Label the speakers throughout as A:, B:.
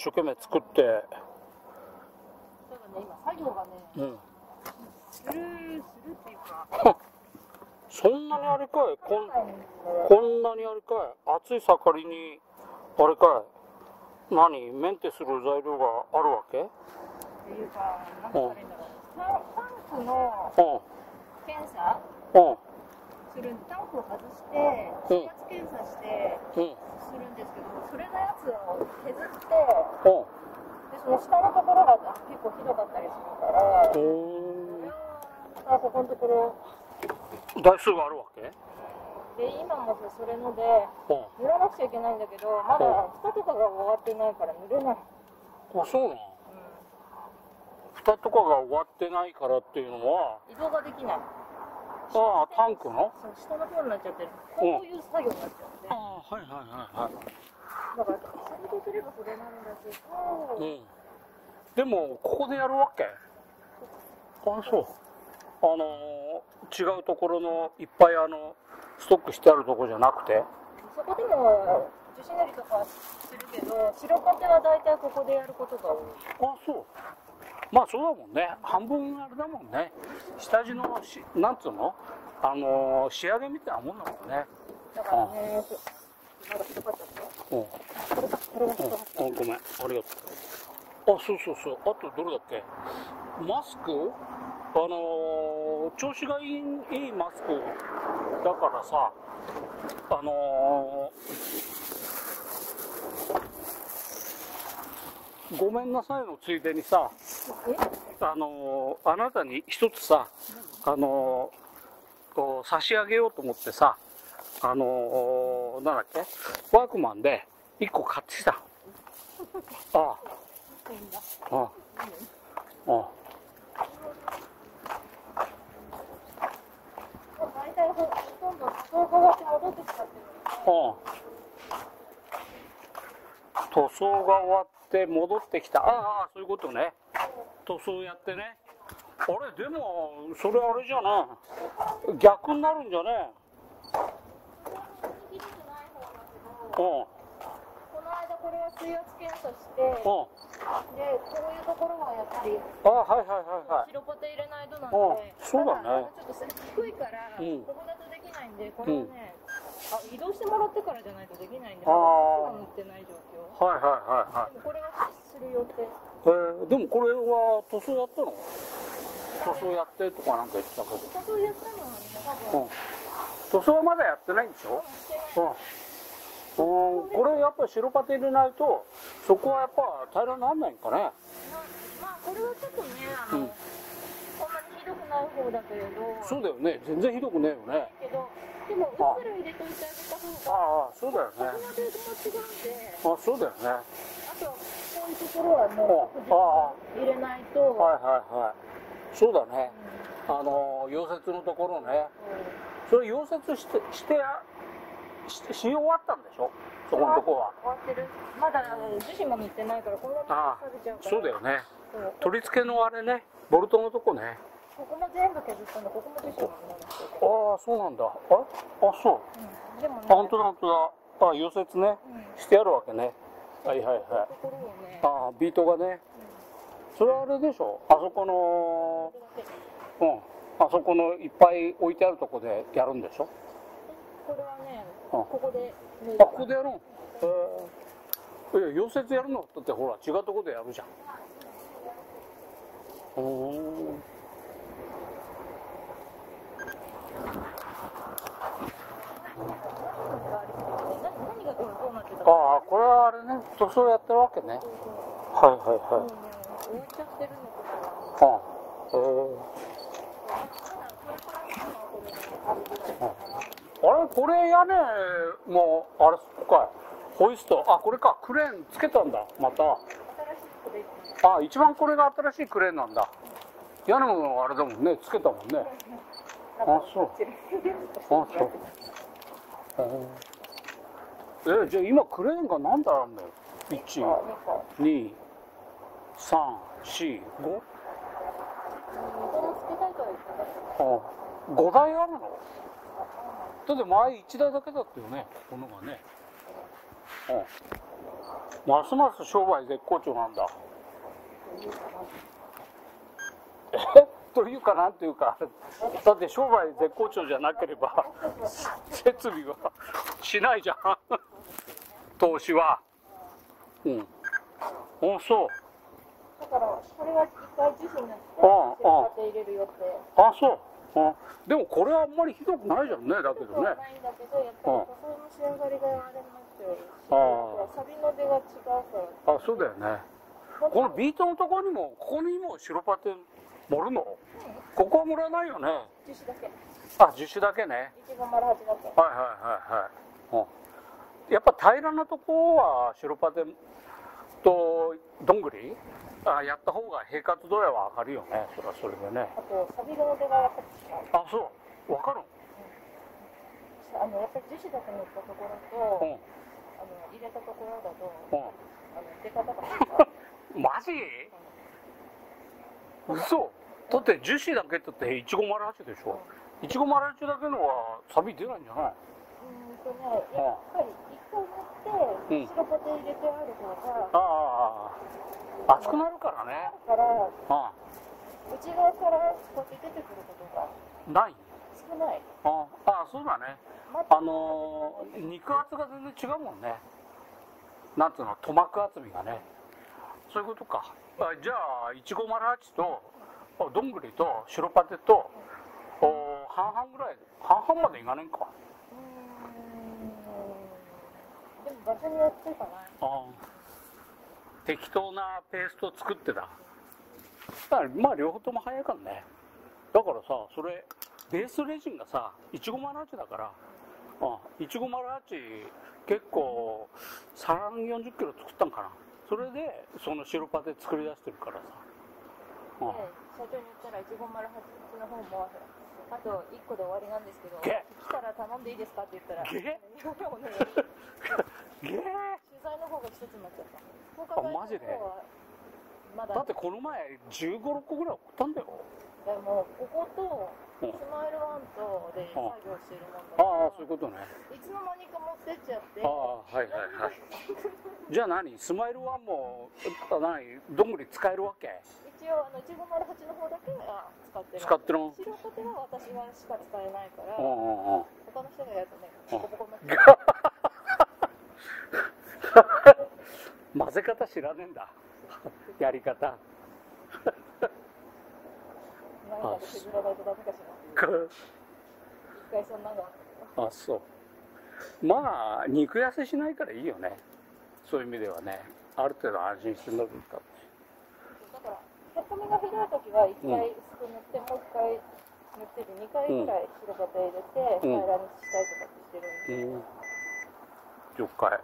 A: 一生懸命作って、
B: だからね、今作業がね、
A: うん。
B: する、するっていうか、
A: そんなにあれかいこんこんなにあれかい暑い盛りに、あれかい何？メンテする材料があるわけ？
B: っていうか、なんて言ったらいいんだろう。タンタンクの
A: うん。
B: 検査
A: うん。
B: するタンクを外して、水圧検査して、
A: うん。
B: するんですけど、それのやつを削って、
A: うん。
B: で、その下のところが結構ひどかったりするから、
A: う
B: それ
A: ーん。
B: を、あここのところ、
A: 台数があるわけ？
B: で、今もさそれので、
A: うん。
B: 塗らなくちゃいけないんだけど、まだ蓋とかが終わってないから塗れない。
A: あ、そうなの？
B: う
A: 蓋とかが終わってないからっていうのは、
B: ん、移動ができない。
A: ああ、タンクの？
B: そう下の方になっちゃってる。こういう作業になっちゃうんで。
A: ああ、はいはいはいはい。
B: だから、仕事すればそれなんだけど、
A: うん。でも、ここでやるわけ？あそう。あのー、違うところのいっぱいあの、ストックしてあるところじゃなくて？
B: そこでも樹脂塗りとかするけど、白パテは大体ここでやることが多い。
A: あそう。まあそうだもんね。半分あれだもんね。下地のし、なんつうの？あのー、仕上げみたいなもんだもんね。
B: だからね、そう
A: ん。ごめん、ありがとう。あ、そうそうそう。あとどれだっけ？マスク？あのー、調子がいいいいマスクだからさ、あのー、ごめんなさいのついでにさ、あのー、あなたに一つさ、あのー、こう差し上げようと思ってさ、あのー、なんだっけワークマンで一個買ってきた。あ
B: いいんだ。
A: あ、ああ、あ
B: 大体ほとんど人が戻ってきちゃってる。
A: あ。塗装が終わって戻ってきた。ああ、そういうことね。塗装やってね。あれ、でも、それあれじゃない。逆になるんじゃねう
B: ど、
A: ん。
B: この間これは水圧検査して、
A: うん。
B: で、こういうところはやっぱり、
A: ああ、はいはいはいはい。
B: 白ポテ入れないとなん
A: うん
B: で、
A: そうだね
B: たちょっと低いから、
A: うん
B: ここだとできないんで、これはね、あ移動してもらってからじゃないとできないんで、まだ塗ってない状況。
A: はいはいはいはい。
B: これはする予定。
A: えー、でもこれは塗装やったの？塗装やってとかなんか言ってたけど。
B: そうやったのはね、多分、
A: うん。塗装はまだやってないんでしょ？うん。うん、これやっぱ白パテ入れないと、そこはやっぱ平らになんないんかね？
B: まあ、これはちょっとね、あの、
A: うん
B: そんなにひどくない方だけれど、
A: そうだよね。全然ひどくねえよね。
B: けど、でも、うっすら入れといてあげた方が、
A: ああ、そうだよ
B: ここ
A: ね。あ、そうだよね。
B: あと、こういうところはね、
A: ああ
B: 入れないと、
A: はいはいはい。そうだね。あの、溶接のところね。それ溶接して、してや、して、し終わったんでしょ？そこのとこは。
B: 終わってる。まだ樹脂も塗ってないから、このまま食べちゃうから。
A: そうだよね。取り付けのあれね、ボルトのとこね。
B: ここも全部削ったんだ、ここも
A: ああ、そうなんだ。ああ、そう。
B: うんでもね、
A: あ、本当だ本当だ。あ、溶接ね。
B: うん
A: してあるわけね。はいはいはい。
B: ところをね、
A: ああ、ビートがね。それはあれでしょ？あそこの、うん。あそこのいっぱい置いてあるとこでやるんでしょ？
B: これはね、
A: うん
B: ここで
A: あ、ここでやるの？へえ。いや、溶接やるの？だってほら、違うとこでやるじゃん。うーん。
B: 何がどうなってたか。
A: ああ、これはあれね、塗装やってるわけね。はいはいはい。
B: うね、置いちゃってるのとか。
A: はあ、あれこれ屋根もあれそっか。いホイスト。あこれか。クレーンつけたんだ。また。
B: 新しい子で
A: あ一番これが新しいクレーンなんだ。屋根もあれだもんね。つけたもんね。あそう。あそう。えじゃあ今クレーンが何台あるんだよ？1
B: なんか、
A: 2 3 4 5
B: この付けたいから言った
A: あ5台あるの？だって前1台だけだったよねこのがね。ますます商売絶好調なんだ。え？というかなんというか、だって商売絶好調じゃなければ、設備はしないじゃん。投資は？うん。あ、そう。
B: だから、これが一回樹脂になって、
A: ああ
B: 白パテ入れるよって。
A: あ、そう。あでもこれはあんまりひどくないじゃんね、だけどね。
B: ないんだけど、やっぱり塗装の仕上がりがあれになってるし、
A: ああ
B: サビの出が違うから。
A: あ、そうだよね。このビートのところにも、ここにも白パテ盛るの？ここは盛らないよね。
B: 樹脂だけ。
A: あ、樹脂だけね。はいはいはいはい。うん、やっぱ平らなとこは白パテとどんぐり？あやった方が平滑度やは上がるよね。それはそれでね。
B: あと、サビの出がやっぱ違う。
A: あ、そう。わかる
B: あの、やっぱり樹脂だけ塗ったところと、
A: うん。
B: あの、入れたところだと、
A: う
B: あの、出方が違う。
A: ん。マジ？嘘だって樹脂だけって言って1508でしょ？1508だけのはサビ出ないんじゃない？う
B: ーんとね、やっぱり一回塗
A: うん
B: って、白パテ入れてある方が、
A: ああああ熱くなるからね。
B: だから、
A: あ
B: 内側からこうやって出てくることが
A: あない？
B: 少ない。
A: ああそうだね。
B: ま
A: あのー肉厚が全然違うもんね。なんつうの、塗膜厚みがね。そういうことか。あじゃあ、1508と、あどんぐりと白パテと、お半々ぐらい、半々までいかねんか。
B: うーんでも場所によってかな。
A: あ適当なペーストを作ってた。だからまあ両方とも早いからね。だからさ、それ、ベースレジンがさ、1508だから、あ1508結構3、40キロ作ったんかな。それで、その白パテ作り出してるからさ。
B: で、社長に言ったら、1508の方も、あと1個で終わりなんですけど、
A: げ
B: 来たら頼んでいいですかって言ったら、
A: げ
B: いやお願い
A: げえ
B: 取材の方が一つになっちゃった。
A: あマジで？
B: まだ。
A: だってこの前15、6個ぐらい送ったんだよ。
B: でもここと
A: うん。
B: スマイルワンとで作業してるもんだ
A: あ
B: から。
A: あ、そういうことね。
B: いつの間にか持ってっちゃって。
A: ああ、はいはいはい。じゃあ何？スマイルワンも、あ何？どんぐり使えるわけ？
B: 一応あの1508の方だけは使ってる
A: 使ってるの
B: 白パテは私がしか使えないから
A: うんうんうん。
B: 他の人がやるとね
A: うん
B: ボコボコになっちゃう
A: 混ぜ方知らねえんだ。やり方。
B: あ
A: あ、そう。まあ、肉痩せしないからいいよね。そういう意味ではね。ある程度安心して飲むか
B: だから、へこみがひどいときは、1回薄く塗って、もう1回塗ってて、2回ぐらい白バテ入れて、
A: うん。
B: 平らにしたりとかってしてるんで、
A: うん。了解。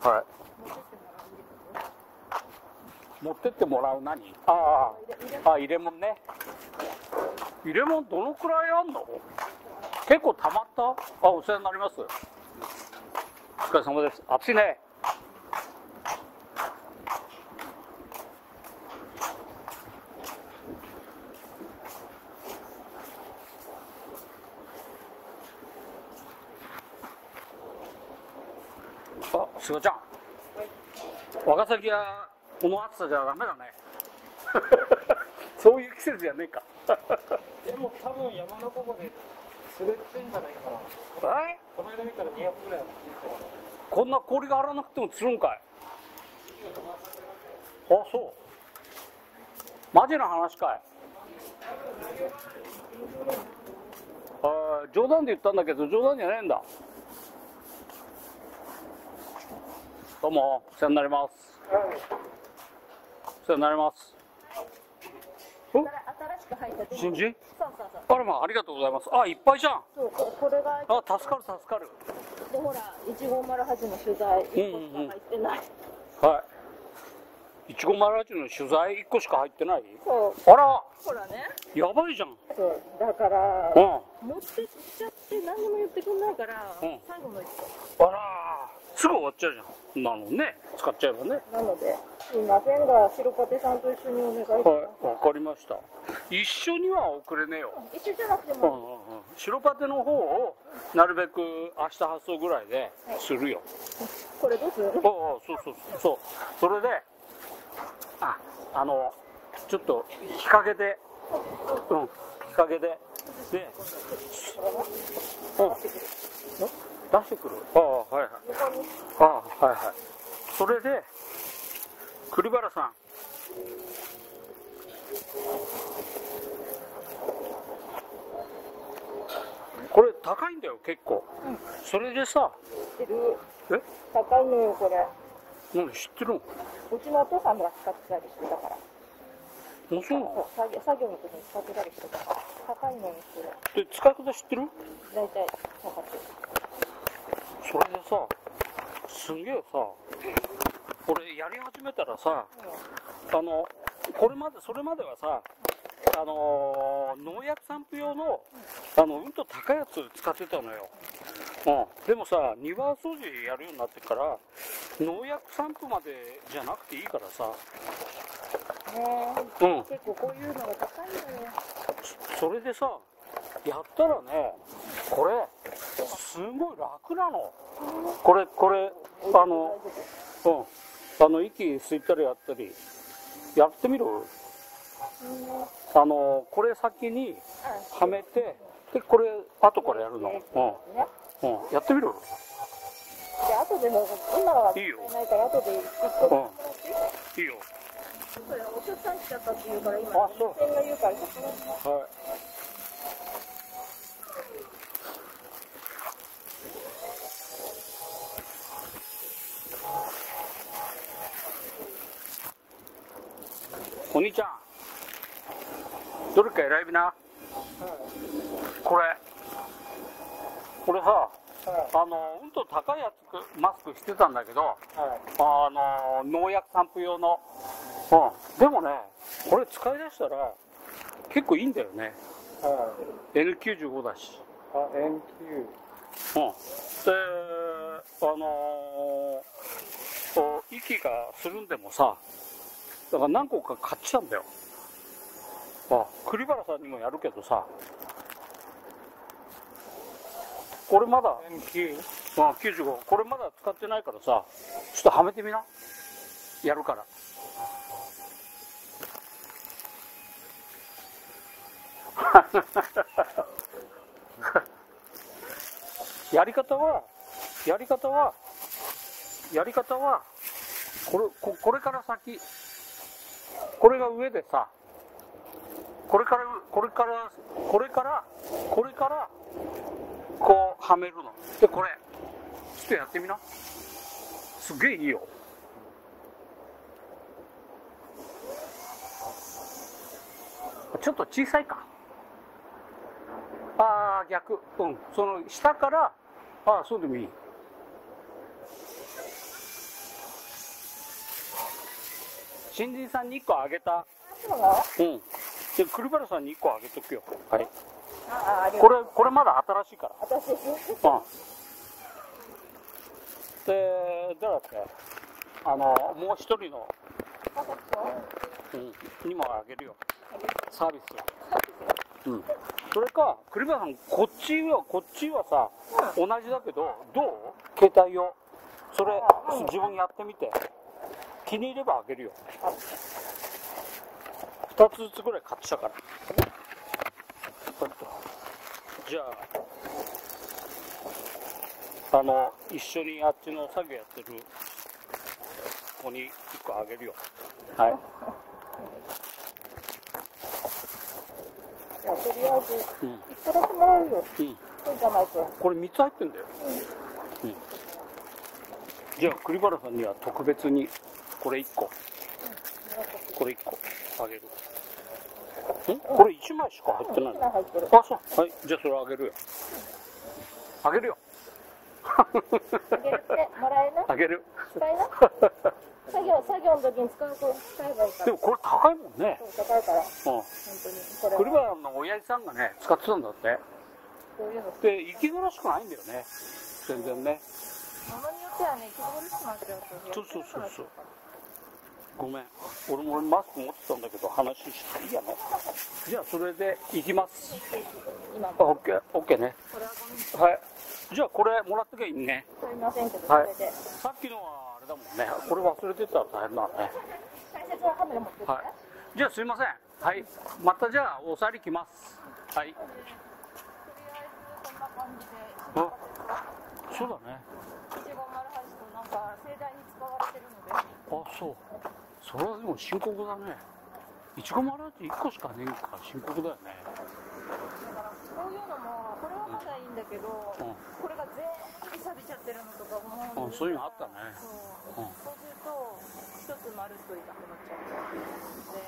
A: はい。
B: 持ってってもらう
A: 何ああ、あ、入れ物ね。入れ物どのくらい。あんの結構溜まったあ、お世話になります。お疲れ様です。暑い。ね。あ、すがちゃん。ワカサギはこの暑さじゃダメだね。そういう季節じゃねえか。
C: でも多分山のここで滑ってんじゃないかな。
A: え？
C: この間見たら200ぐらい
A: こんな氷が張らなくても釣るんかい？あ、そう。マジな話かいあー冗談で言ったんだけど冗談じゃねえんだどうもお世話になります。お世話になります。
B: 新しく入ったで
A: 新人？
B: そうそうそう。
A: あらまあありがとうございます。あいっぱいじゃん。
B: そう、ここれが、
A: あ助かる助かる。
B: で、ほら、1508の取材、1個しか入ってない。
A: はい。いちごまらじの取材1個しか入ってない？
B: そう、
A: あら、
B: ほらね。
A: やばいじゃん。
B: そう、だから、
A: うん。
B: 持ってっちゃって何にも言ってくんないから、
A: うん。
B: 最後の一個。
A: あら、すぐ終わっちゃうじゃん。なのね、使っちゃえばね。
B: なので、すいませんが、白パテさんと一緒にお願いします。
A: はい、わかりました。一緒には送れねえよ。
B: 一緒じゃなくて
A: うんうん
B: も、
A: うん。白パテの方をなるべく明日発送ぐらいで
B: はい
A: するよ。
B: これどうする？
A: おうおうそうそうそう。そう。それで、あ、あの、ちょっと日陰で、うん、日陰で、で、うん、出してくる。ああ、はいはい。ああ、はいはい。それで、栗原さん。これ高いんだよ、結構。
B: うん。
A: それでさ、
B: 知ってる。
A: え？
B: 高いのよこれ。
A: 何知ってるの？
B: うちのお父さんが使ってたりしてたから。
A: もうそうなの？
B: そう作業作業の時に使ってたりしてたから。高いのにしてる。
A: で、使い方知ってる？
B: 大体分かってる
A: それでさ、すんげえさ、俺やり始めたらさ、あの、これまで、それまではさ、あのー農薬散布用の、あの、うんと高いやつ使ってたのよ。うん。でもさ、庭掃除やるようになってから、農薬散布までじゃなくていいからさ、
B: ね
A: うん
B: え。結構こういうのが高いのよ
A: それでさ、やったらね、これ、すごい楽なの。これ、これ、あの、うん。あの、息吸ったりやったり、やってみる？あの、これ先にはめて、で、これ、後からやるの。
B: ね
A: うん。うん。やってみる？
B: じゃあ後でも今は使
A: いいよ
B: えないから後で一個
A: うんいいよ。
B: お客さん来ちゃったって言うから今店が言うから
A: はい。お兄ちゃん、どれか選びな。これ。これさ、あの、うんと高いやつ、マスクしてたんだけど、あの、農薬散布用の。うん。でもね、これ使い出したら、結構いいんだよね。N95 だし。
C: あ、NQ。
A: うん。で、あのーこう息がするんでもさ、だから何個か買っちゃうんだよ。あ、栗原さんにもやるけどさ、これまだ。あ、95、これまだ使ってないからさ、ちょっとはめてみな。やるから。やり方は、やり方は、やり方は、これ、ここれから先、これが上でさ、これから、これから、これから、これから、こう、はめるの。で、これ、ちょっとやってみな。すげえいいよ。ちょっと小さいか。ああ、逆。うん。その、下から、ああ、そうでもいい。新人さんに1個あげた。
B: そうなの？
A: うん。で、栗原さんに1個あげとくよ。はい。
B: ああありが
A: ことれ、これまだ新しいから。
B: 私？です
A: うん。で、だって、あの、もう一人の、うん、にもあげるよ。サービス。うん。それか、栗原さん、こっちは、こっちはさ、同じだけど、どう？携帯用。それ、自分やってみて。気に入ればあげるよ。二つずつぐらい買ってたから。じゃあ、あの、一緒にあっちの作業やってる子に一個あげるよ。はい。
B: とりあえず
A: うん。
B: 一個だけもらうよ
A: うん。
B: そうじゃないと
A: これ3つ入ってんだよ。うん。じゃあ、栗原さんには特別に、これ1個、これ1個あげる。んこれ1枚しか入ってないあ、そう。はい。じゃあ、それあげるよ。あげるよ。
B: あげるってもらえな
A: あげる。
B: 使いな作業作業の時に使うと使えばいいから
A: でもこれ高いもんね。
B: 高いから
A: うん。
B: 本当にこれ
A: 栗原の親父さんがね、使ってたんだって。
B: こういうの
A: で、息苦しくないんだよね。全然ね。
B: ものによってはね気分悪くなっちゃうと
A: そうそうそうそうごめん。俺もマスク持ってたんだけど、話していいやね。じゃあ、それで行きます。オッケー、オッケーね。
B: は
A: い。じゃあ、これもらってけばいいね。
B: すみませんけど、
A: はい
B: それで
A: さっきのはあれだもんね。これ忘れてたら大変だね。
B: 大切なカメラ持ってって、
A: はい。じゃあ、すいません。はい。またじゃあ、おさり来ます。はい。
B: あ
A: そうだね。
B: 1508となんか盛大に使われてるので
A: あ、そう。それはでも深刻だね。いちご丸って1個しかねえから深刻だよね。
B: だからこういうのもこれはまだいいんだけど、
A: うん。
B: これが全部錆びちゃってるのとかも
A: うんそういうのあったね。
B: そう,、
A: うん。
B: そうすると一つまるっといなくなっちゃう。で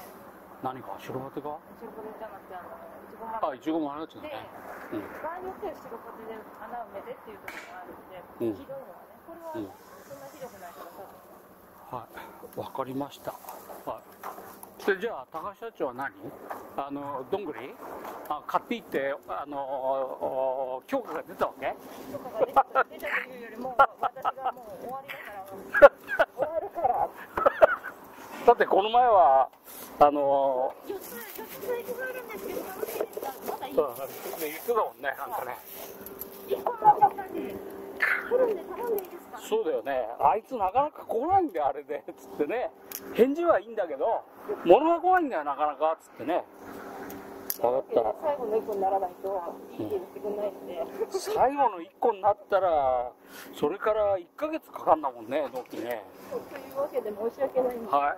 A: 何か白バテか
B: 白これじゃなくてあのいちごま
A: あ、いちご丸って
B: で、
A: ね。うん。
B: 場合によっては白ポテで穴埋めてっていう時もあるんで、
A: うん。
B: ひどいのはねこれは
A: うん。
B: そんなひどくないから多分
A: はい。わかりました。はい。で、じゃあ、高橋社長は何？あの、どんぐり？あ、買っていって、あの、お許可が出たわけ？
B: が出というよりも私がもう終わりだから終わるから
A: だってこの前は、あの、
B: 4つ4つサイズがあるんですけど楽しいですかまだいい
A: そう言ってたもんね、なんかね。
B: 1個もらったんですか
A: そうだよね。あいつなかなか来ないんだよ、あれで。つってね。返事はいいんだけど、物が来ないんだよ、なかなか。つってね。わかった。
B: 最後の1個にならないといいってくんないんで
A: 最後の1個になったら、それから1ヶ月かかんだもんね、納期ね。
B: というわけで申し訳ないんですが、
A: はい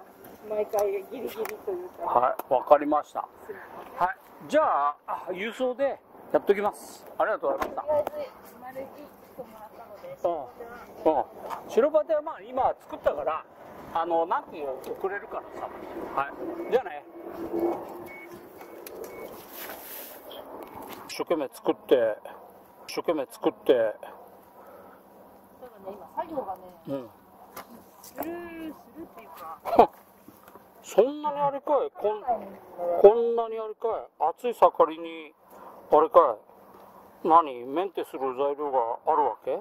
B: 毎回ギリギリというか、
A: はい、わかりました。はい。じゃあ、あ郵送でやっときます。ありがとうございまし
B: とりあえず丸
A: うん。うん。白バテはまあ今作ったから、あの、何分も遅れるからさ。はい。じゃあね。一生懸命作って、一生懸命作って、
B: ただね、今作業がね、
A: うん。
B: する、するっていうか、
A: そんなにあれかいこんこんなにあれかい暑い盛りにあれかい何？メンテする材料があるわけ？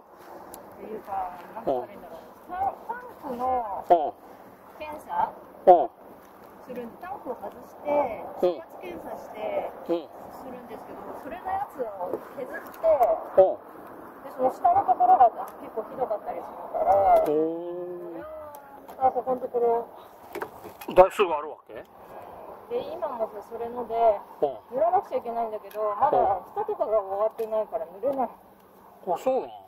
B: っていうか、なんて言ったらいいんだろう。タンクの
A: う。ん
B: 検査
A: う。ん
B: するんで、タンクを外して、水圧検査して、
A: うん。
B: するんですけど、それのやつを削って、
A: う。ん
B: で、その下のところが結構ひどかったりするから、
A: う
B: それは、あここのところ、
A: 台数があるわけ？
B: で、今もさそれので、
A: う。ん
B: 塗らなくちゃいけないんだけど、まだ蓋とかが終わってないから塗れない。
A: あそうなの？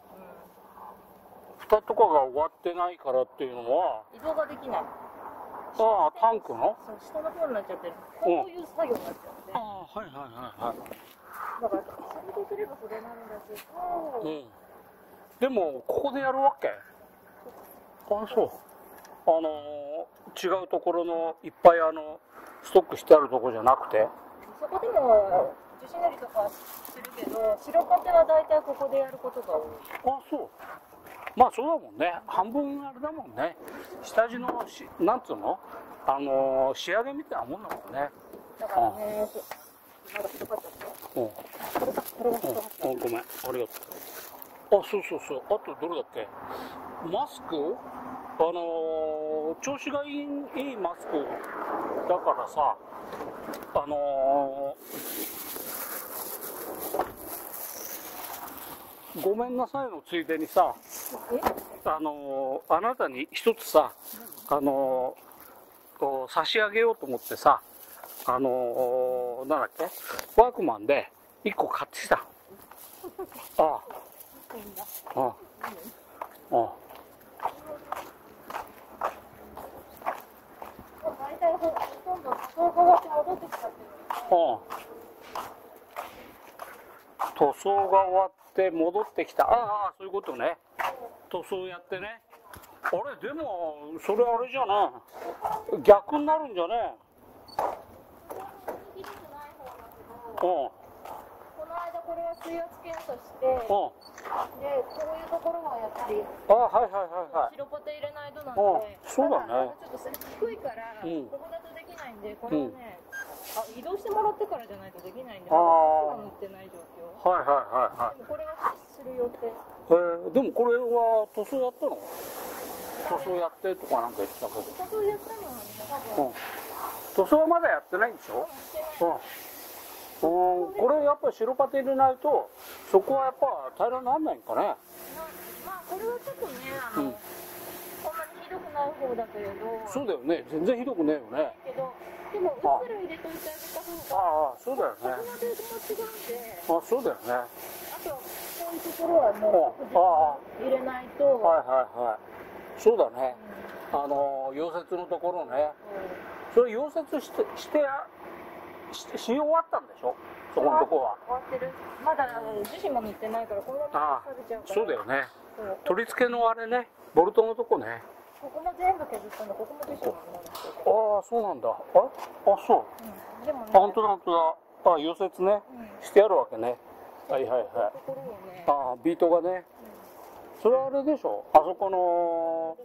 A: 蓋とかが終わってないからっていうのは
B: 移動ができない。
A: ああタンクの？
B: そう下の方になっちゃってる。こういう作業になっちゃうんで。
A: ああはいはいはいはい。
B: だから、それですればそれなんだけど、
A: うん。でもここでやるわけ？あそう。あのー違うところのいっぱいあのストックしてあるところじゃなくて？
B: そこでも樹脂塗りとかするけど、白パテは大体ここでやることが多い。
A: あそうまあそうだもんね。半分あれだもんね。下地のしなんつうの？あのー仕上げみたいなもんだもんね。
B: だからね。う
A: ん、うんごめん。ありがとう。あそうそうそう。あとどれだっけ？マスク？あのー調子がいいいいマスクだからさあのーごめんなさいのついでにさ
B: え？
A: あのーあなたに一つさあのー差し上げようと思ってさあのーなんだっけ？ワークマンで一個買ってきた。ああ。あ。ああ。あ
B: 大体ほとんど塗装が終わって戻ってきちゃってる。
A: あ。あ塗装が終わって戻ってきた。ああそういうことね。塗装やってね。あれでもそれあれじゃな。い逆になるんじゃね。う
B: ど、
A: ん。
B: この間これは水圧検査して、
A: うん。
B: で、こういうところはやっぱり、
A: あはいはいはいはい。
B: 白ポテ入れないとなん
A: うん。
B: で、
A: そうだね。
B: たちょっと低いから、
A: うん。
B: ここだとできないんで、これはね、あ移動してもらってからじゃないとできないんで、まだ塗ってない状況。
A: はいはいはいはい。
B: これはする予定。
A: えー、でもこれは塗装やったの？塗装やってとかなんか言ってたけど。
B: 塗装やったのはね、
A: 塗装はまだやってないんでしょ？うん、うん、これやっぱ白パテ入れないとそこはやっぱ平らになんないんかね？
B: まあこれはちょっとねあの、
A: うん
B: どくない方だけれど
A: そうだよね。全然ひどくねえよね。
B: けどでもうっすら入れといてあげた方が
A: ああそうだよね。あそうだよね。
B: あとこういうところはもう
A: ああ
B: 入れないと、
A: はいはいはい。そうだね。あの溶接のところね。それ溶接してしてやしてし終わったんでしょ？そこのとこは。
B: 終わってる。まだ樹脂も塗ってないからこのまま食べちゃうから。
A: そうだよね。取り付けのあれね。ボルトのとこね
B: ここも全部削ったのここも樹脂も塗ってる
A: ああそうなんだ。ああそう。
B: うん。でもね。
A: あ本当だ本当だあ溶接ね
B: うん。
A: してやるわけね。はいはいはい。
B: ね。
A: ああビートがね。それはあれでしょ？あそこの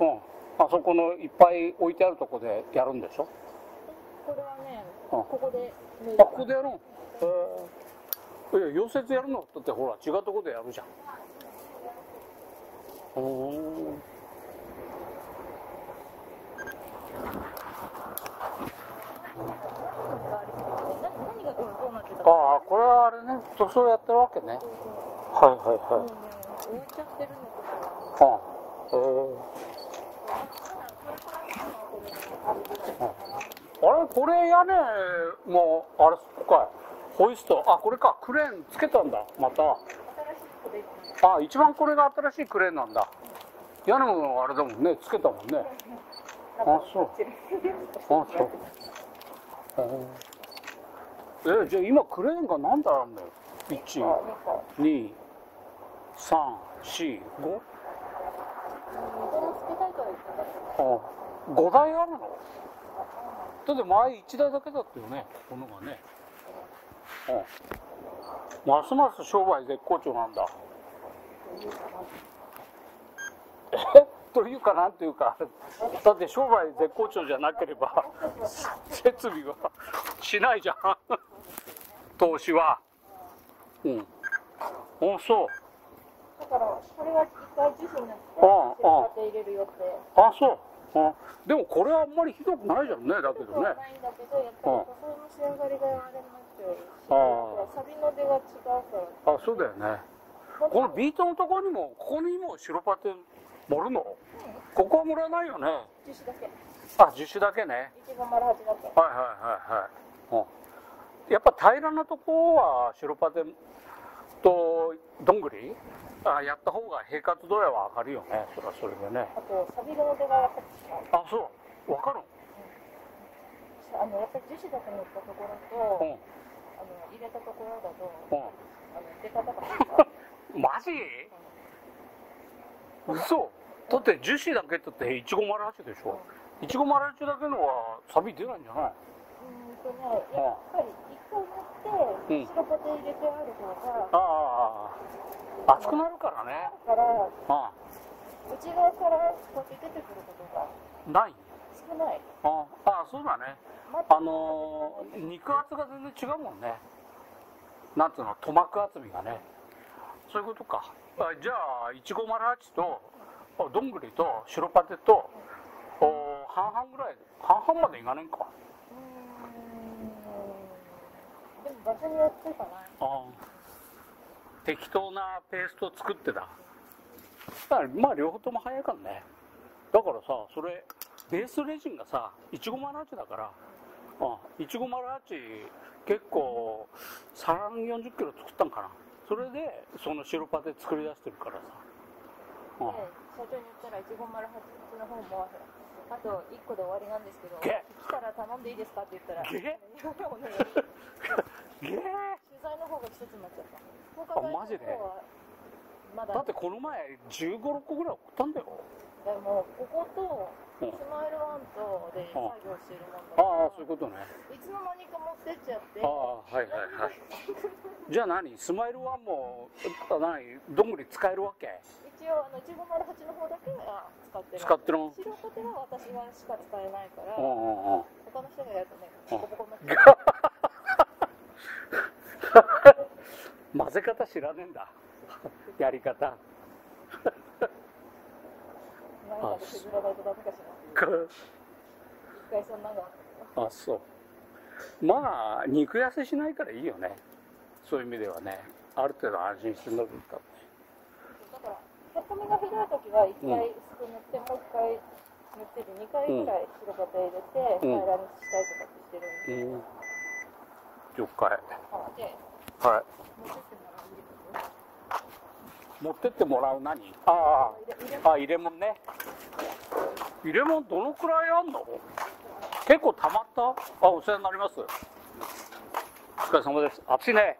A: うん。あそこのいっぱい置いてあるとこでやるんでしょ？
B: これはね
A: うん。
B: ここで
A: あここでやるの？へえいや溶接やるの？だってほら違うとこでやるじゃん。うーん
B: 何何がどうなってたか
A: ああこれはあれね塗装やってるわけね。はいはいはい。
B: もうね置いちゃってるのとか
A: ああへえ。あれこれ屋根もあれそっか。いホイスト。あこれか。クレーンつけたんだ。また。あ一番これが新しいクレーンなんだ。屋根もあれだもんね。つけたもんね。あそう。あそう。え じゃあ今クレーンが何台あるんだよ？
B: なんか。
A: 12345
B: このつけたいとは言ってたけど
A: あ5台あるの？だって前1台だけだったよねこのがね。うん。ますます商売絶好調なんだ。え？というかなんていうか だって商売絶好調じゃなければ 設備はしないじゃん。投資は。うん。あそう。
B: だからこれは一回樹脂になって
A: あ。あそう。あでもこれはあんまりひどくないじゃんねだけどね。
B: ないんだけどやっぱり塗装の仕上がりがあれになっちゃうし
A: あ
B: サビの出が違うから。
A: あそうだよね。このビートのところにもここにも白パテ盛るの？ここは盛らないよね。
B: 樹脂だけ。
A: あ樹脂だけね。
B: 一番丸
A: はいはいはいはい、うん、やっぱ平らなとこは白パテとどんぐり？あやった方が平滑度合いは上がるよね。それはそれでね。
B: あとサビの出がやっぱ違う。
A: あそう。わかる
B: あのやっぱり樹脂だけ塗ったところと、
A: うん。
B: あの入れたところだと、
A: うん。
B: あの出方が
A: マジ？嘘だって樹脂だけってって1508でしょ。1508だけのはサビ出ないんじゃない？
B: うんとねやっぱり一回塗って白パテ入れてある方が、
A: ああああ熱くなるからね。
B: だから
A: あ
B: 内側からこうやって出てくることが
A: あない？
B: 少ない。
A: ああそうだね。
B: ま
A: あのー肉厚が全然違うもんね。なんつうの塗膜厚みがね。そういうことか。あじゃあ1508とあどんぐりと白パテとお半々ぐらい。半々までいかないか。
B: うーん。でも場所によってかな。
A: あ適当なペースト作ってた。まあ両方とも早いからね。だからさそれベースレジンがさ1508だからあ1508結構3 4 0キロ作ったんかな。それでその白パテ作り出してるからさ。
B: で社長に言ったら1508の方もあと1個で終わりなんですけど来
A: げ
B: たら頼んでいいですかって言ったら
A: げ
B: いやもうね
A: げえ
B: 取材の方が一つになっちゃった。
A: あマジで？
B: まだ。
A: だってこの前1 5 6個ぐらい送ったんだよ。
B: でもここと
A: うん。
B: スマイルワンとで作業してるもんだから
A: ああそういうことね。
B: いつの間にか持ってっちゃって。
A: ああはいはいはい。じゃあ何？スマイルワンもあ何？どんぐり使えるわけ？
B: 一応あの1508の方だけは使ってる。
A: 使ってるの
B: 白パテは私がしか使えないから
A: うんうんうん。
B: 他の人がやるとね
A: うん
B: ボコボコになっちゃう
A: 混ぜ方知らねえんだ。やり方。
B: 何かで削らないとダメかしら。
A: く
B: 一回そんなの
A: あそう。まあ肉痩せしないからいいよね。そういう意味ではね。ある程度安心して乗るか
B: だから、へこみがひどい時は1回すく塗って、もう1回塗ってで2回ぐらい白バタ入れて、平らにしたりとかってしてるんで、
A: うん了解、はい
B: 持ってってもらう
A: 何あ
B: 入れ入れ
A: あ入れ物ね入れ物どのくらいあんの結構溜まったあお世話になりますお疲れ様です暑いね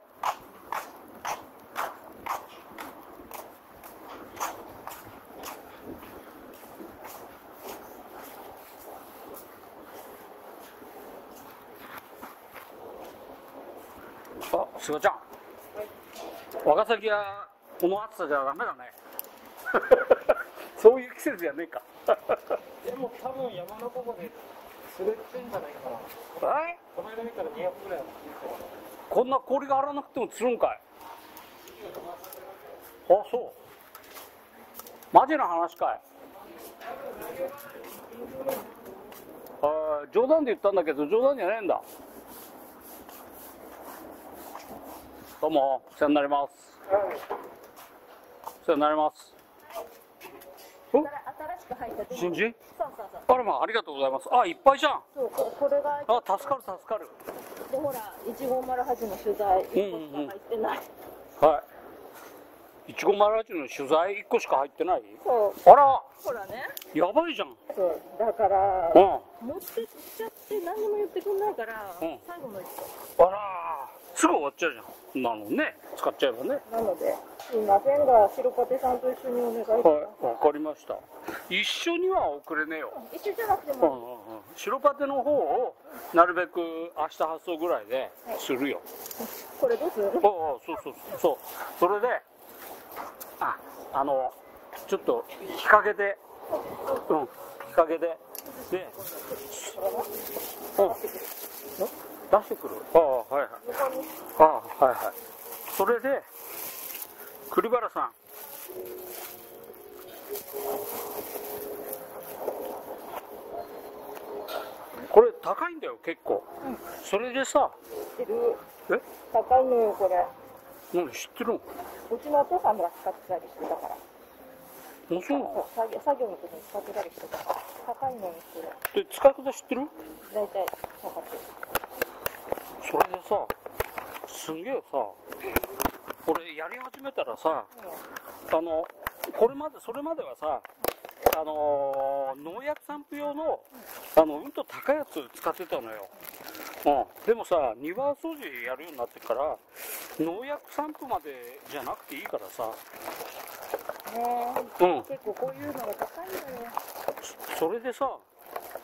A: あ、すがちゃん。ワカサギはこの暑さじゃダメだね。そういう季節じゃねえか。
C: でも多分山のここで滑ってんじゃないかな。
A: え？
C: この間見たら200ぐらいあった
A: こんな氷が張らなくても釣るんかい？あ、そう。マジな話かい。あー冗談で言ったんだけど冗談じゃねえんだ。どうもお世話になります。お世話になります。
B: 新しく入った。で
A: 新人？
B: そうそうそう。
A: あらまあありがとうございます。あいっぱいじゃん。
B: そうここれが
A: あ助かる助かる。
B: でほら1508の取材1個しか入ってない、
A: はい。いちごマラジの取材1個しか入ってない？
B: そう。
A: あら。
B: ほらね。
A: やばいじゃん。
B: そう。だから
A: うん。
B: 持ってっちゃって何にも言ってくんないから、
A: うん。
B: 最後の一個
A: あらすぐ終わっちゃうじゃん。なのね使っちゃえばね。
B: なのですいませんが白パテさんと一緒にお願いします、
A: はいわかりました。一緒には送れねえよ。
B: 一緒じゃなくて
A: うんうん
B: も、
A: うん。白パテの方をなるべく明日発送ぐらいでするよ。
B: これどうする？
A: ああそうそうそうそう。それでああのちょっと日陰で。うん日陰で。でうん出してくる。ああはいはい。ああはいはい。それで栗原さん。これ高いんだよ結構、それでさ
B: 知ってる。
A: え？
B: 高いのよこれ。
A: 何知ってるの？
B: うちのお父さんが使ってたりしてたから。
A: あそうなの？
B: そう作業の時に使ってたりしてたから。高いのにしてる
A: で使い方知ってる？
B: 大体分かってる
A: それでさすんげえさ俺やり始めたらさあのこれまでそれまではさあのー農薬散布用のあのうんと高いやつ使ってたのよ、うん、でもさ庭掃除やるようになってから農薬散布までじゃなくていいからさ。
B: ね
A: うん。
B: え結構こういうのが高いんだよ
A: それでさ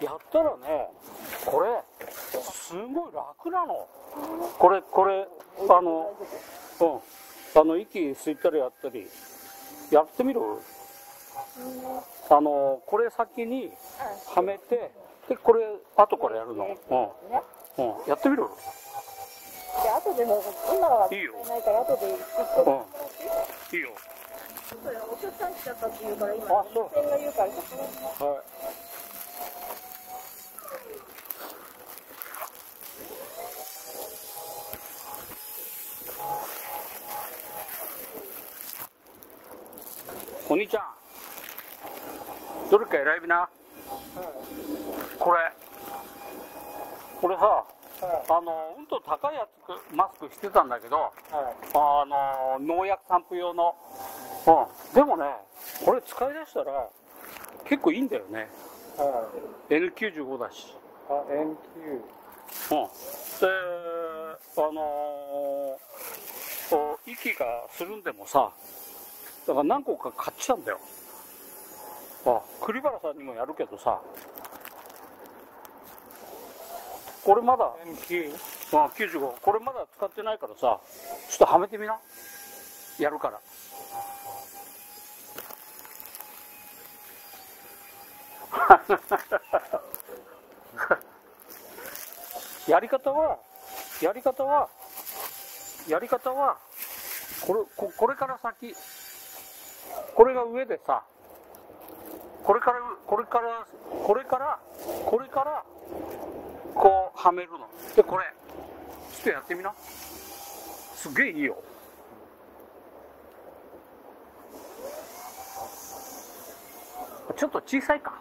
A: やったらねこれすごい楽なの。これこれあのうん。あの息吸ったりやったりやってみる？あのこれ先にはめてでこれ後からやるの。
B: ね
A: うん。うん。やってみる？
B: で後でも今は使
A: いいよ。
B: えないから後で
A: いいよ。
B: お客さん来ちゃったって言うから今
A: う。
B: 店が言うからそこ
A: はいお兄ちゃん。どれか選びな。これ。これさあのうんと高いやつマスクしてたんだけどあの農薬散布用の。うん。でもねこれ使い出したら結構いいんだよね。N95 だし。
C: あ NQ
A: うん。であのー息がするんでもさだから何個か買っちゃうんだよ。あ栗原さんにもやるけどさ。これまだ。あ95これまだ使ってないからさ。ちょっとはめてみな。やるから。やり方はやり方はやり方はこれここれから先これが上でさこれからこれからこれからこれからこうはめるの。でこれちょっとやってみな。すげえいいよ。ちょっと小さいか。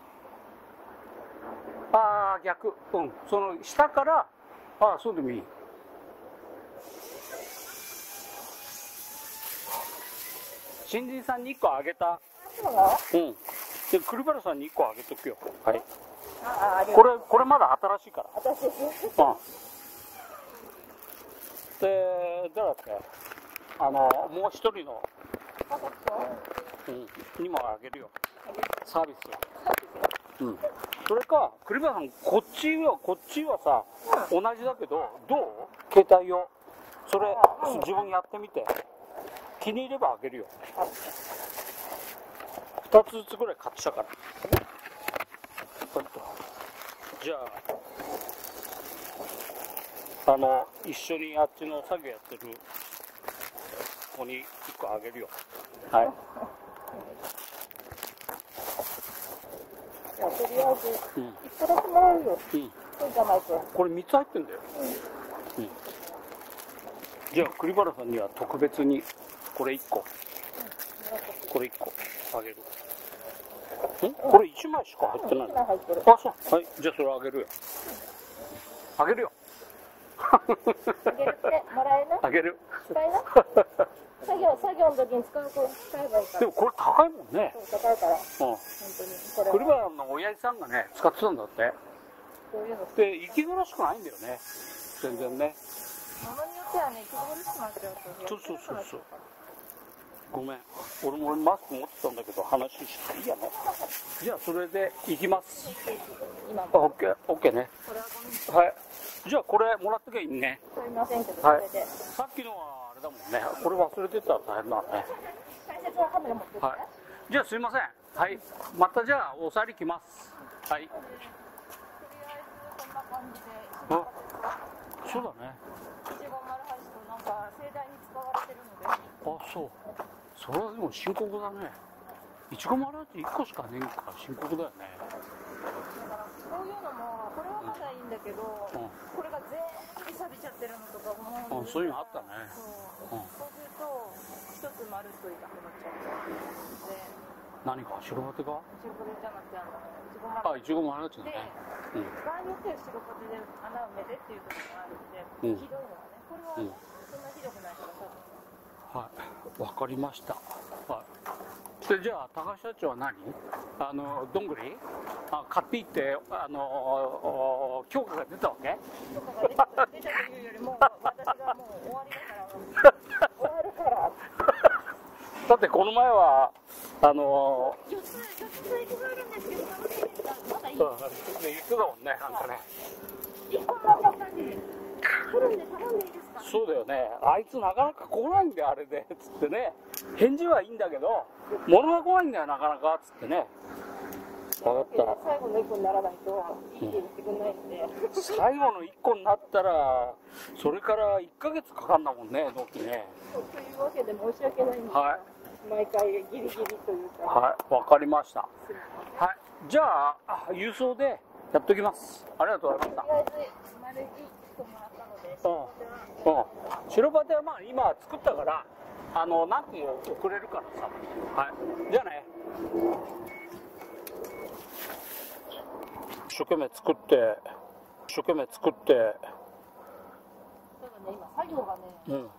A: ああ逆。うん。その下からああそうでもいい。新人さんに1個あげた。
B: そうなの？
A: うん。で栗原さんに1個あげとくよ。はい。
B: ああ、ありが
A: こ。れこれまだ新しいから。
B: 私？です。
A: うん。でどうだってあのもう一人の、うん、にもあげるよ。サービスうん。それか栗原さんこっちはこっちはさ同じだけどどう？携帯用それ
B: うん
A: 自分やってみて気に入ればあげるよ。2つずつぐらい買ってたから。じゃああの一緒にあっちの作業やってる子に1個あげるよ。はい。
B: とりあえず、
A: うん。
B: だきもらうよ。
A: うん。
B: そうじゃないと。
A: これ3つ入ってんだよ、うん、じゃあ栗原さんには特別にこれ1個これ1個あげるんこれ1枚しか入ってない。あそうはいじゃあそれあげるよあげるよ
B: あげるって、もらえな。
A: あげる
B: 使いな。作業、作業の時に使うと使えばいいから。
A: でもこれ高いもんね
B: そう、高いから。
A: うん
B: 本当に。これ
A: 栗
B: は。
A: 原の親父さんがね使ってたんだって
B: こういうの？
A: で息苦しくないんだよね全然ね
B: ものによってはね、気苦しくなっちゃうと。
A: そうそうそうそうごめん。俺もマスク持ってたんだけど話していいやねじゃあそれで行きます。
B: 今。
A: あ、オッケーオッケーね。
B: は
A: い。じゃあこれもらってけばいいね。
B: すみませんけど、そ
A: はい。
B: れで。
A: さっきのはあれだもんね。これ忘れてたら大変だね。
B: 大切なカメラ持って。
A: はい。じゃあすいません。はい。またじゃあおさり来ます。はい。
B: あ
A: そうだね。
B: 1508となんか盛大に使われてるので、
A: あそうそれはでも深刻だね。いちご丸って1個しかねえんから深刻だよね。
B: だからこういうのも、これはまだいいんだけど、
A: うん。
B: これが全部錆びちゃってるのとかも
A: あそういうのあったね。
B: そう。
A: うん。
B: そうすると、一つ丸っといなくなっちゃう。で、
A: 何か白バテか
B: 白これじゃなくて、あの、いちごで、
A: ね。うん。
B: 場合によっては白こてで穴埋めてっていう時もあるんで、
A: うん。
B: ひどいのがね、これは
A: うん。
B: そんなひどくないから。
A: はい、わかりました。はい。でじゃあ高橋社長は何？あのどんぐり？あ買っていってあのお許可が出たわけ？
B: とかが出た出たというよりも、私がもう終わりだから、終わるから。
A: だってこの前はあの
B: 4つ、4つ在庫があるんですけど、まだいい
A: そう言ってたもんねなんかね。
B: 1個もらったんで、来るんで頼んでいいですか
A: そうだよね。あいつなかなか来ないんだよあれでつってね。返事はいいんだけど物が来ないんだよなかなかつってね。わかった。
B: 最後の1個にならないと、いいって言ってくれないんで。
A: 最後の1個になったらそれから1ヶ月かかんだもんね納期ね。
B: というわけで申し訳ないんですが、
A: はい
B: 毎回ギリギリというか、
A: はい、わかりました。はい、じゃあ、あ郵送でやっときます。ありがとうございまし
B: とりあえず、丸い1個もらったので、
A: た。うん。うん。白バテはまあ今作ったから、あの、何個も送れるからさ。はい。じゃあね。一生懸命作って、一生懸命作って、
B: ただね、今、作業がね、
A: うん。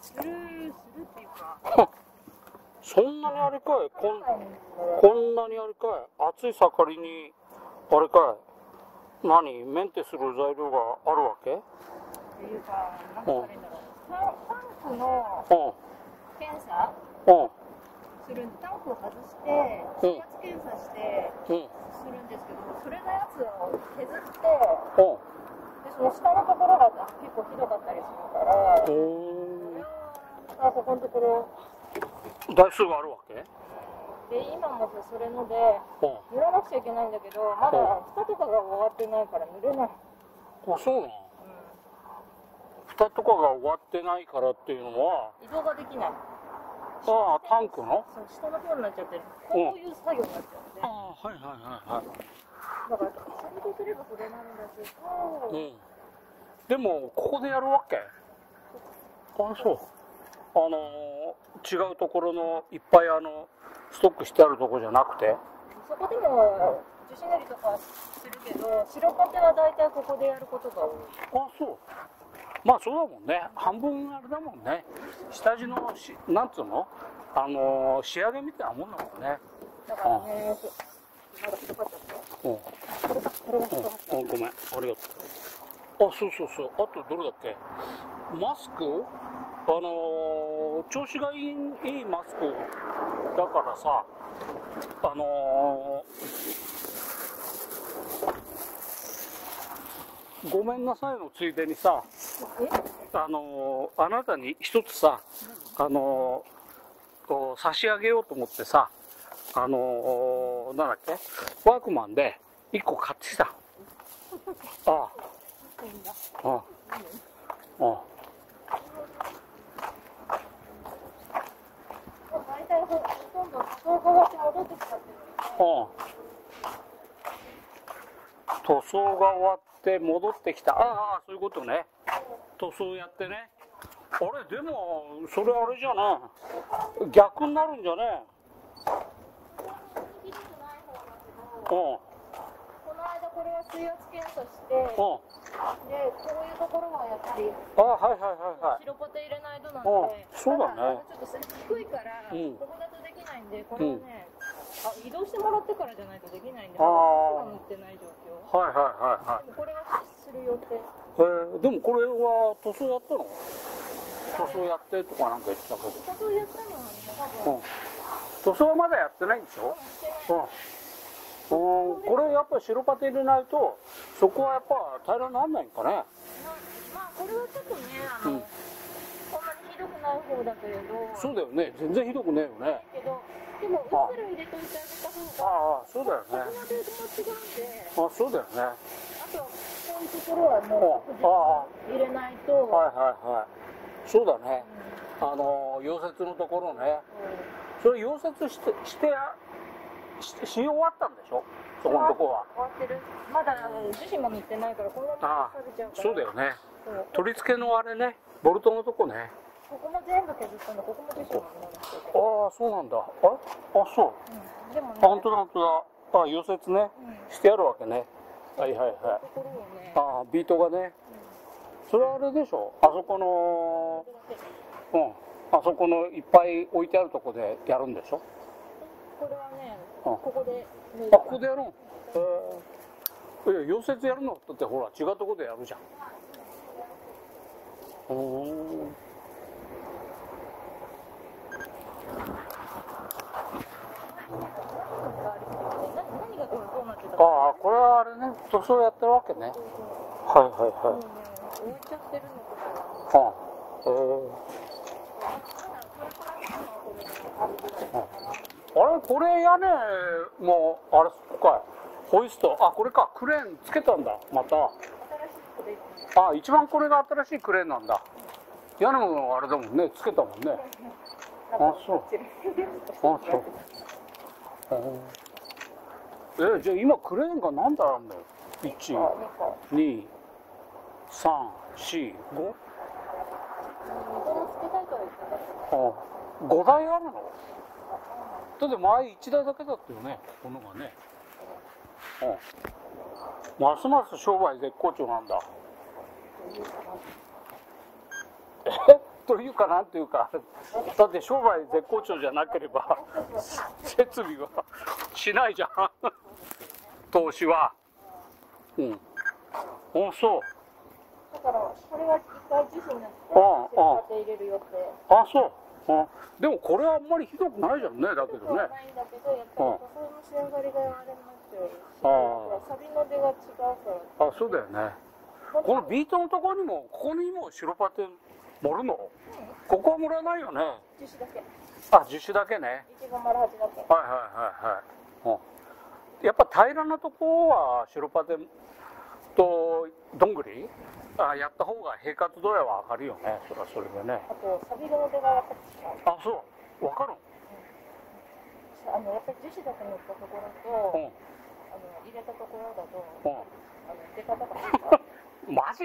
B: する、するっていうか、
A: そんなにあれかいこんこんなにあれかい暑い盛りに、あれかい何？メンテする材料があるわけ？
B: っていうか、なんて言ったらいいんだろう。タンクの
A: うん。
B: 検査
A: うん。
B: するんで、タンクを外して、水圧検査して、
A: うん。
B: するんですけど、それのやつを削って、
A: うん。
B: で、その下のところが結構ひどかったりするから、
A: う
B: それ
A: ーん
B: は、あここのところ、
A: 台数があるわけ？
B: で、今もさ、それので、
A: うん。
B: 塗らなくちゃいけないんだけど、まだ蓋とかが終わってないから塗れない。
A: あ、そうなの？
B: う
A: 蓋とかが終わってないからっていうのは、
B: ん、移動ができない。
A: ああ、タンクの？
B: そう下の方になっちゃってる。
A: うん
B: こういう作業になっちゃうんで。
A: ああ、はいはいはいはい。
B: だから、サビとすればそれなんだけど、
A: うん。でも、ここでやるわけ？あ、そう。あのー違うところのいっぱいあの、ストックしてあるところじゃなくて？
B: そこでも樹脂練りとかするけど、白パテは大体ここでやることが多い。
A: あ、そう。まあそうだもんね。半分あれだもんね。下地のし、なんつうの？あのー仕上げみたいなもんだもんね。
B: だからね、そう
A: ん。うん、ごめん、ありがとう。あ、そうそうそう。あとどれだっけ？マスク？あのー調子がいいいいマスクだからさ、あのーごめんなさいのついでにさ、
B: え
A: あのーあなたに一つさ、あのーこう差し上げようと思ってさ、あのーなんだっけワークマンで一個買ってきた。ああ、
B: いいんだ。
A: ああ、あ
B: 大体ほとんど塗装が戻ってきちゃってる
A: あ、ああ。塗装が終わって戻ってきた。ああ、そういうことね。塗装やってね。あれ、でも、それあれじゃない。逆になるんじゃねうん、
B: この間これは水圧検査して、
A: うん。
B: で、こういうところはやっぱり
A: ああ、はいはいはいはい。
B: 白ポテ入れないとなん
A: うん
B: で、
A: そうだね
B: たちょっとそれ低いから、
A: うん
B: ここだとできないんで、これはね、あ移動してもらってからじゃないとできないんで、
A: あー
B: まだ塗ってない状況。
A: はいはいはいはい。
B: これはする予定。
A: えー、でもこれは塗装やったの？塗装やってとかなんか言ってたけど。
B: 塗装やったのはね、多分、
A: うん。塗装はまだやってないんでしょ？うん。うん、これやっぱ白パテ入れないと、そこはやっぱ平らになんないんかね？
B: まあ、これはちょっとね、あの、
A: うん
B: そんなにひどくない方だけれど、
A: そうだよね。全然ひどくねえよね。
B: けど、でも、うっすら入れといてあげた方が、
A: ああ、そうだよね。あ、そうだよね。
B: あとは、こういうところはもう、
A: ああ
B: 入れないと、
A: はいはいはい。そうだね。あの、溶接のところね。
B: うん
A: それ溶接して、してや、して、し終わったんでしょ？そこのとこは。
B: 終わってる。まだ樹脂も塗ってないから、このまま
A: ああ
B: 食べちゃうから。
A: そうだよね。取り付けのあれね、ボルトのとこね。
B: ここも全部削ったんだ、ここも樹脂も塗ってて。
A: ああ、そうなんだ。ああ、そう。
B: うんでもね、
A: あ、本当だ、本当だ。あ、溶接ね。
B: うん、
A: してやるわけね。はいはいはい。
B: ね、
A: ああ、ビートがね。それはあれでしょ？あそこの、うん。あそこのいっぱい置いてあるとこでやるんでしょ？
B: これはね、
A: うん
B: ここで
A: あ、ここでやるんへえ。いや、溶接やるの？だってほら、違うとこでやるじゃん。うーん。
B: 何がこうどうなってたか。
A: ああ、これはあれね、塗装やってるわけね。はいはいはい。
B: うね、置いちゃってるのとか。
A: ああ、へえ。あれこれ屋根もあれそっかい。ホイスト。あこれか。クレーンつけたんだ。また。
B: 新しい
A: あ一番これが新しいクレーンなんだ。屋根もあれだもんね。つけたもんね。あそう。あそう。えじゃあ今クレーンが何台あるんだよ？
B: あ、なんか、
A: 12345
B: このつけたいとは言ってたけど。
A: あ5台あるの？だって前1台だけだったよねこのがね。うん。ますます商売絶好調なんだ。え？というかなんていうか だって商売絶好調じゃなければ 設備はしないじゃん。投資は。うん。あそう。
B: だから、これは一回樹脂になって、
A: ああ
B: 白パテ入れる予定。
A: あそう。あでもこれはあんまりひどくないじゃんねだけどね。
B: そうはないんだけど、やっぱり塗装の仕上がりがあれになっちゃうし、
A: ああ。
B: ほらサビの出が違うから。
A: あそうだよね。このビートのところにもここにも白パテ盛るの？ここは盛らないよね。
B: 樹脂だけ。
A: あ樹脂だけね。
B: 一番丸八だけ。
A: はいはいはいはい、うん、やっぱ平らなとこは白パテとどんぐり？あやった方が平滑度合いは上がるよね。それはそれでね。
B: あと、サビの出がやっぱ違う。
A: あそう。わかる
B: あの、やっぱり樹脂だけ塗ったところ
A: うん。
B: と、あの入れたところだと、
A: うん。
B: あの出方が
A: マジ？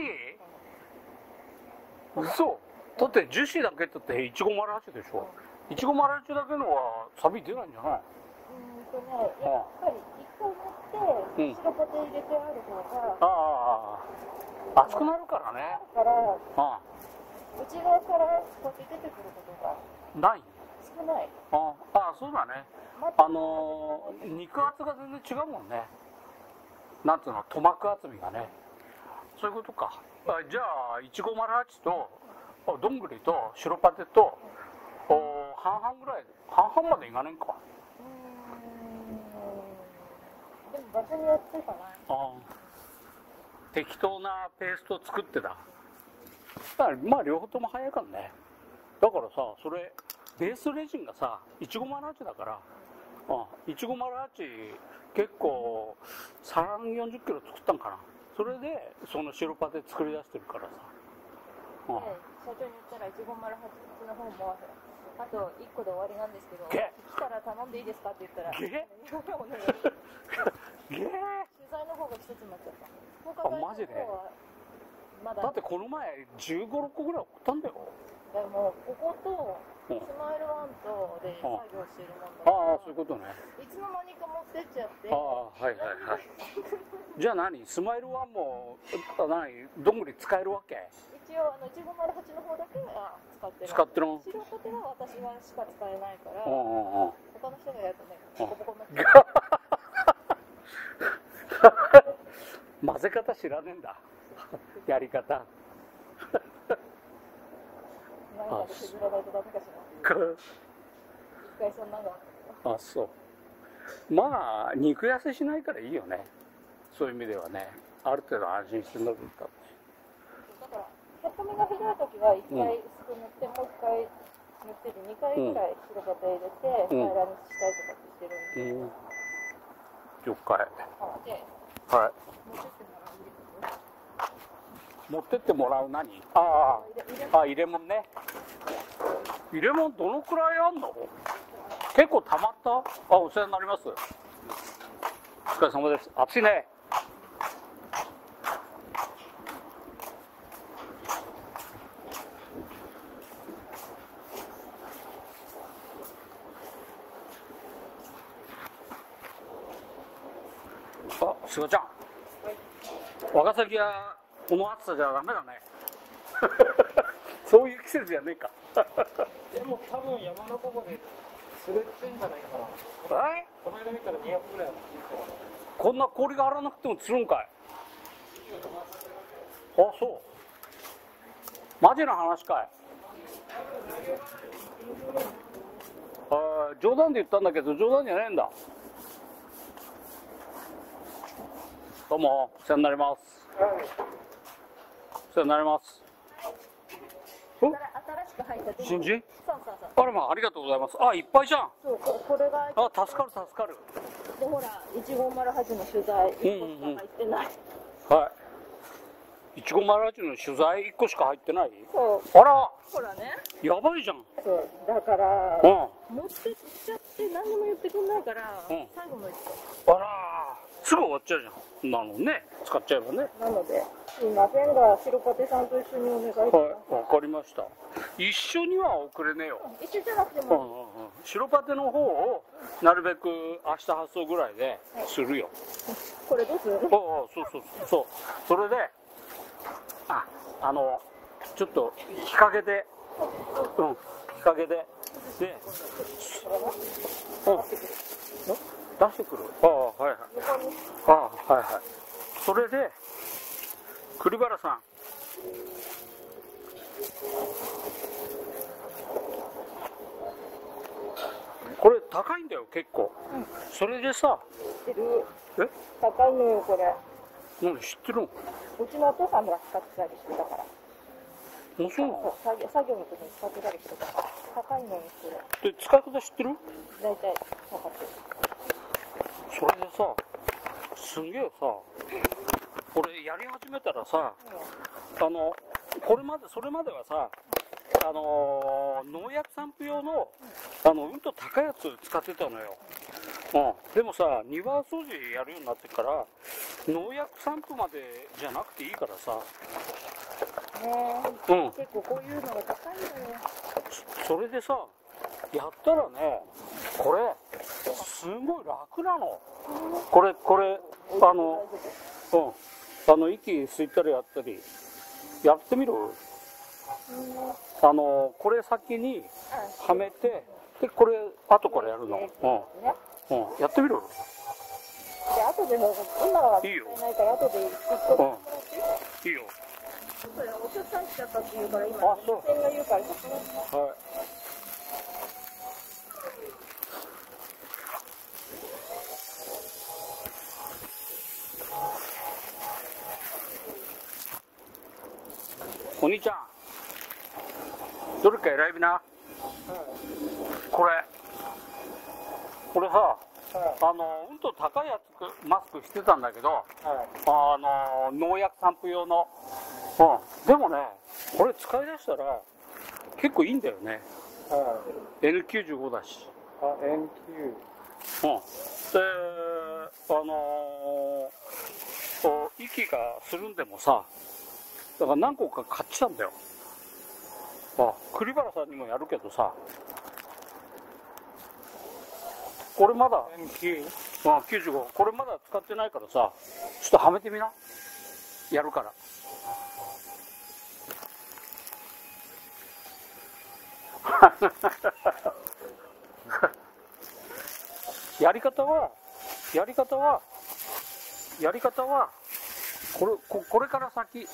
A: 嘘だって樹脂だけってって1508でしょ。1508だけのはサビ出ないんじゃない？
B: うんとね、やっぱり一回持って、
A: うん。
B: 白ポテ入れてある方が、
A: ああああ熱くなるからね。
B: だから、
A: あ
B: 内側からこうやって出てくることが
A: あない？
B: 少ない。
A: ああそうだね。あのー肉厚が全然違うもんね。なんつうの塗膜厚みがね。そういうことか。あじゃあ1508とあどんぐりと白パテとお半々ぐらい。半々までいかねえか。
B: うーん、でも場所によってかな。
A: あ適当なペーストを作ってた。まあ両方とも早いからね。だからさそれベースレジンがさ1508だから。あ1508結構3 4 0キロ作ったんかな。それでその白パテ作り出してるからさ。
B: で、社長に言ったら、1508の方も、あと1個で終わりなんですけど、
A: げ
B: 来たら頼んでいいですかって言ったら、取材の方が一つになっちゃった。他
A: マジで？
B: だ。
A: だってこの前1 5 6個ぐらい送ったんだよ。
B: でもここと
A: うん。
B: スマイルワンとで作業してるもんだ
A: ああそういうことね。
B: いつの間にか持ってっちゃって。
A: ああはいはいはい。じゃあ何？スマイルワンもあ何？どんぐり使えるわけ？
B: 一応あの1508の方だけは使ってる。
A: 使ってるの
B: 白ポテは私がしか使えないから
A: うんうんうん。
B: 他の人がやるとね
A: うん
B: ボコボコになっちゃう
A: 混ぜ方知らねえんだ。やり方。
B: あ
A: あそう。まあ肉痩せしないからいいよね。そういう意味ではね。ある程度安心して伸びた
B: だからへこみがひどい時は一回薄く塗って、もう一回塗ってて2回ぐらい白ポテ入れて平らにしたりとかってしてるんで、
A: うん了解はい
B: 持ってってもらう
A: 何あ
B: 入れ入れ
A: ああ入れ物ね入れ物どのくらいあんの結構たまったあお世話になりますお疲れ様です暑いねあ、すがちゃん。ワカサギはこの暑さじゃダメだね。そういう季節じゃねえか。
C: でも多分山のここで滑ってんじゃないかな
A: え？
C: この間見たら200ぐらいあった
A: こんな氷が張らなくても釣るんかい？あ、そう。マジな話かいあー冗談で言ったんだけど冗談じゃねえんだどうもお世話になります。お世話になります。
B: 新
A: 人？
B: そうそうそう。
A: あらまあありがとうございます。あいっぱいじゃん。
B: そうここれが
A: あ助かる助かる。
B: でほら1508の取材1個しか入ってない、
A: はい。いちごまらちの取材1個しか入ってない？
B: そう。
A: あら、
B: ほらね。
A: やばいじゃん。うん。
B: そうだから
A: あ
B: 持ってっちゃって何にも言ってくんないから、
A: うん。
B: 最後の一
A: ら、すぐ終わっちゃうじゃん。なのね、使っちゃえばね。
B: 個なのですいませんが白ポテさんと一緒にお願いします、
A: はい、わかりました。一緒には送れねえよ。
B: 一緒じゃなくても、
A: うんうんうん。白パテの方を、なるべく明日発送ぐらいでするよ。
B: これどうする？
A: ああ、そうそうそう。そう。それで、あ、あの、ちょっと日陰で、うん、日陰で、で、うん、出してくる。ああ、はいはい。ああ、はいはい。それで、栗原さん。これ高いんだよ、結構。それでさ、
B: 知ってる。
A: え？
B: 高いのよこれ。
A: 何知ってるの？
B: うちのお父さんが使ってたりしてたから。
A: あそうな
B: 作業の時に使ってたりしてたから。高いのよこれ。
A: で、使い方知ってる？
B: 大体分かってる
A: それでさ、すんげえさ、俺やり始めたらさ、あの、これまで、それまではさ、あのー農薬散布用の、あの、うんと高いやつ使ってたのよ。うん、でもさ庭掃除やるようになってから農薬散布までじゃなくていいからさ。
B: ね
A: うん。
B: え結構こういうのが高いのよ。
A: それでさやったらねこれすごい楽なの。これこれあのうん。あの息吸ったりやったりやってみる？あのこれ先にはめてでこれ後からやるの。
B: ね
A: うん、うん、やってみる？
B: で後でも今はい
A: いよ。
B: ないから後で
A: うん。いいよ。
B: お客さん来ちゃったって言うから今店が言うから。
A: はいお兄ちゃんどれか選びな。これ。これさあのうんと高いやつマスクしてたんだけどあの農薬散布用の。うん。でもねこれ使い出したら結構いいんだよね。N95 だし。
C: あ NQ
A: うん。であのー息がするんでもさだから何個か買っちゃうんだよ。あ栗原さんにもやるけどさ。これまだ。あ95これまだ使ってないからさ。ちょっとはめてみな。やるから。やり方はやり方はやり方はこれここれから先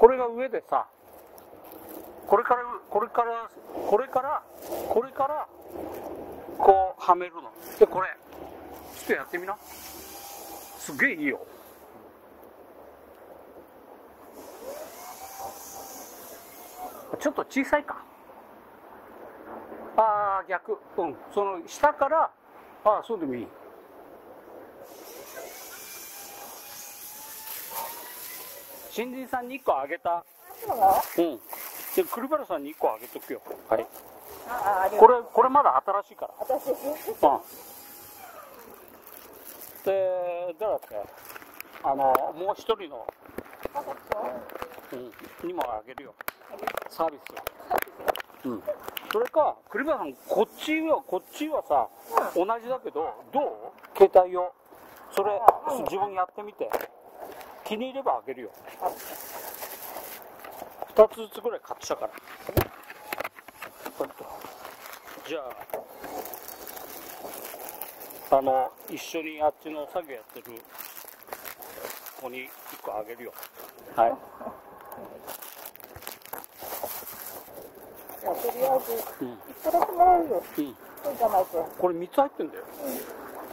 A: これが上でさこれからこれからこれからこれからこうはめるの。でこれちょっとやってみな。すげえいいよ。ちょっと小さいか。ああ逆。うん。その下からああそうでもいい。新人さんに1個あげた。
B: そうなの？
A: うん。で栗原さんに1個あげとくよ。はい。
B: ああありが
A: これこれまだ新しいから。
B: 私
A: うん。でどうだってあのもう一人の、うん、にもあげるよ。サービスうん。それか栗原さんこっちはこっちはさ、同じだけどどう？携帯用それ
B: うん。
A: 自分やってみて気に入ればあげるよ。2つずつぐらい買ってたから。じゃああの一緒にあっちの作業やってる子に1個あげるよ。はい。
B: とりあえず
A: うん。
B: いただきもらうよ。
A: うん。
B: そうじゃないと。
A: これ3つ入ってんだよ、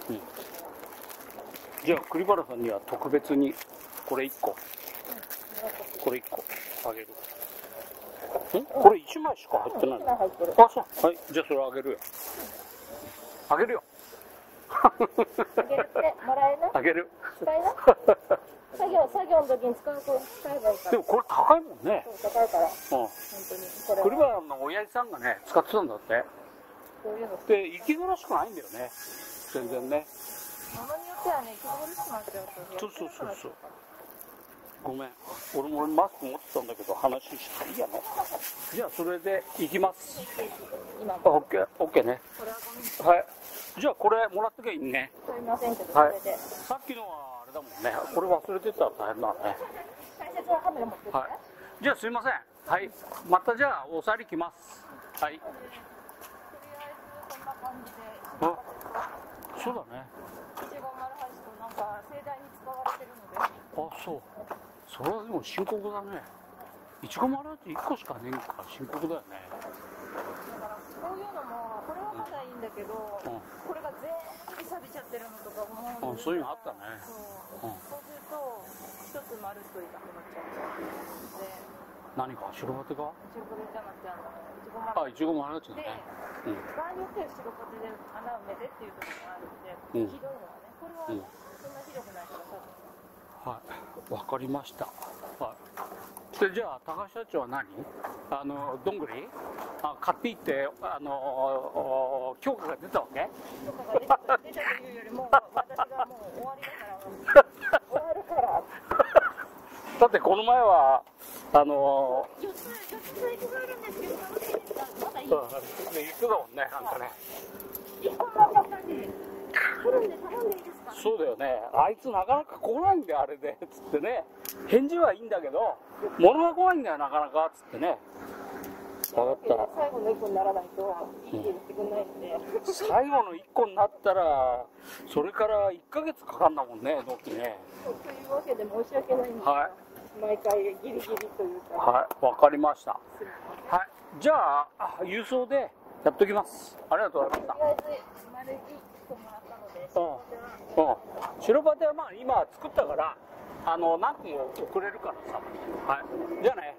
A: うん、じゃあ栗原さんには特別にこれ1個。これ1個。あげる。ん。これ1枚しか入ってないの？
B: 今入ってる
A: あそう。はい。じゃあそれあげるよ。あげるよ。
B: あげるってもらえな
A: あげる。
B: 使いな作業作業の時に使うと使えばいいから。
A: でもこれ高いもんね。
B: 高いから。
A: うん。
B: 本当に。これ
A: 栗原の親父さんがね使ってたんだって。
B: こういうの。
A: で息苦しくないんだよね。全然ね。
B: ものによってはね気苦しくなっちゃうと
A: そうそうそうそうごめん。俺もマスク持ってたんだけど話していいやねじゃあそれで行きます。オッケー。オッケーね。
B: は
A: い。じゃあこれもらってけばいいね。
B: すみませんけどそ
A: はい。さっきのはあれだもんね。これ忘れてたら大変だね。
B: 大切なカメラ持ってって。
A: はい。じゃあすいません。はい。またじゃあおさり来ます。はい。
B: あ
A: そうだね。
B: 1508となんか盛大に使われてるので。
A: あそうそれはでも深刻だね。いちご丸って1個しかねえんから深刻だよね。
B: だからこういうのもこれはまだいいんだけど、
A: うん。
B: これが全部錆びちゃってるのとかも
A: あそういうのあったね。
B: そう,、
A: うん。
B: そうすると一つ丸っと痛くなっちゃう。で
A: 何か白バテか
B: 一応これじゃなくてあのいちご丸。
A: あいちご丸って
B: で
A: ね。うん。
B: 場合によっては白バテで穴埋めてっていう時もあるんで、
A: うん。
B: ひどいのはねこれは
A: うん。
B: そんなひどくないから多分
A: はい、わかりました。はい。で、じゃあ、高橋社長は何？あの、どんぐり？ああ買っていって、あのー許可が出たわけ？
B: とかが出た出たというよりも、私がもう終わりだから、終わるから。
A: だってこの前は、あの
B: 四つ、四つサイトがあるんですけど、楽しいですかまだいい
A: ー、そう言ってたもんね、あんたね。
B: 一本のお客さんに来るんで頼んでいいですか
A: そうだよね。あいつなかなか来ないんだよ、あれで。つってね。返事はいいんだけど、物が来ないんだよ、なかなか。つってね。わかっ
B: 最後の一個にならないと、いいってくんないんで。
A: た。最後の1個になったら、それから1ヶ月かかんだもんね、納期ね。
B: というわけで申し訳ないんですが、
A: はい
B: 毎回ギリギリというか、
A: はい、わかりました。はい。じゃあ、あ郵送でやっときます。ありがとうございまし
B: とりあえず、丸い1個もらったので、
A: た。うん。白バテはまあ今作ったから、あの、何個も送れるからさ。はい。じゃあね。